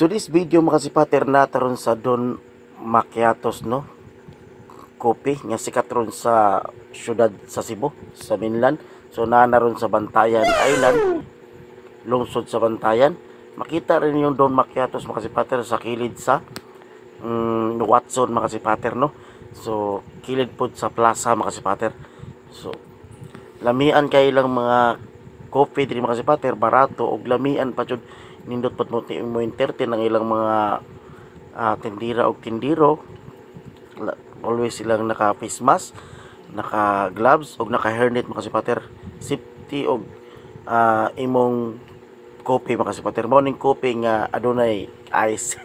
Today's video mga kasipater nataron sa Don Macchiatos no? Kopi nga sikat ron sa syudad sa Cebu sa mainland. So naanaron sa Bantayan Island lungsod sa Bantayan. Makita rin yung Don Macchiatos mga kasipater sa kilid sa mm, Watson mga kasipater no? So kilid po sa plaza mga kasipater so lamian kay ilang mga kopi diri mga kasipater barato og lamian pa jud nindot pat mo mo entertain ang ilang mga ah, tindira og tindiro always silang naka face mask naka gloves og naka hairnet mga kasipater safety og ah, imong kopi mga kasipater mao ning kopi nga adunay ice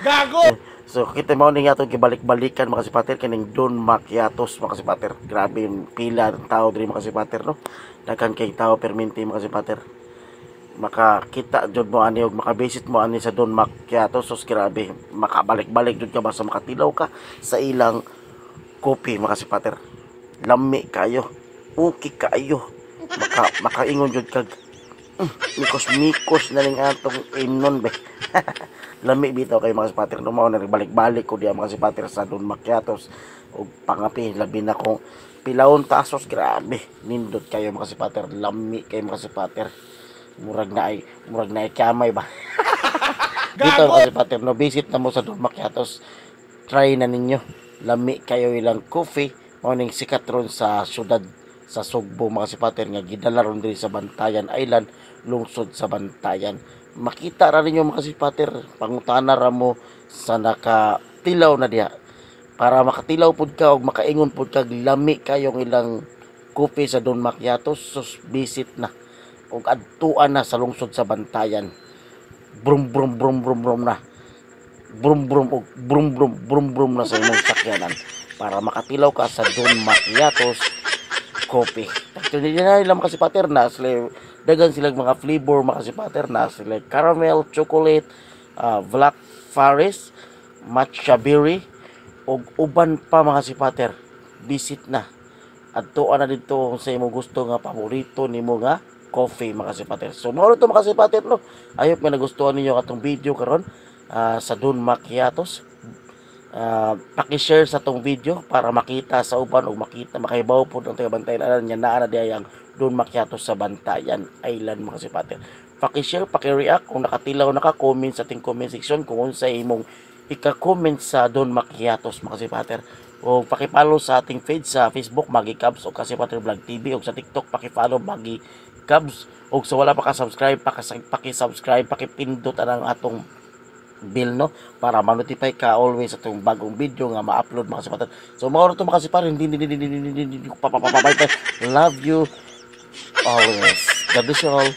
Gago! So kita mo ning atong gibalik-balikan mga kasipater kining Don Macchiatos mga kasipater. Grabe yung pila ng tao diri mga kasipater no. Daghan kay tao perminti mga kasipater. Makakita jud mo ani og makabisit mo ani sa Don Macchiatos sus grabe. Makabalik-balik jud ka ba sa makatilaw ka? Sa ilang kopi mga kasipater. Lami kayo. Uki kayo. Maka makaingon jud kag "Mm, mikos-mikos na ning atong imnon be. Lami bitaw kay mga sipater. No mao na balik-balik ko diya mga sipater sa Don Macchiatos og pangapi labi na kong pilawon tasos grabe. Nindot kayo mga sipater. Lami kay mga sipater murag na ay murag na ay kamay ba? Dito mga sipater no visit na mo sa Don Macchiatos try na ninyo. Lami kayo ilang coffee. Mao ning sikat ron sa syudad sa Sugbo mga sipater nga gidala ron diri sa Bantayan Island lungsod sa Bantayan. Makita ra ninyo mga sipater pangutana ra mo sa nakatilaw na diha. Para makatilaw pud ka og makaingon pud kag lami kayong ilang kopi sa Don Macchiatos sus visit na og adtuan na sa lungsod sa Bantayan brum brum brum brum brum na brum brum og brum brum brum brum na sa imong sakyanan para makatilaw ka sa Don Macchiatos coffee. Actually, hindi na nila makasipater na sila dagan silang mga flavor makasipater na sila caramel, chocolate, ah, black forest, matcha berry og uban pa mga sipater. Visit na. Adtuan na dito sa imo gusto nga paborito nimo nga coffee mga. So mao to mga sipater no. Ayop nga nagustuhan ninyo atong video karon ah, sa Don Macchiatos uh, paki-share sa tong video para makita sa uban o makita makahibaw po ng taga Bantayan alam niya naa na diya ang doon makiatos sa Bantayan Island mga sipater paki-share paki-react kung nakatilaw naka-comment sa ating comment section kung unsa imong ika-comment sa Don Macchiatos mga sipater o paki-follow sa ating page sa Facebook Magi Cubs o kasi Pater Vlog TV o sa TikTok paki-follow Magi Cubs o sa wala pa ka-subscribe paki- paki-subscribe paki-pindot ang atong bill no para ma-notify ka always sa itong bagong video nga ma-upload mga kapatid. So mao to mga kapatid, hindi hindi hindi hindi hindi Love you always. God bless you all.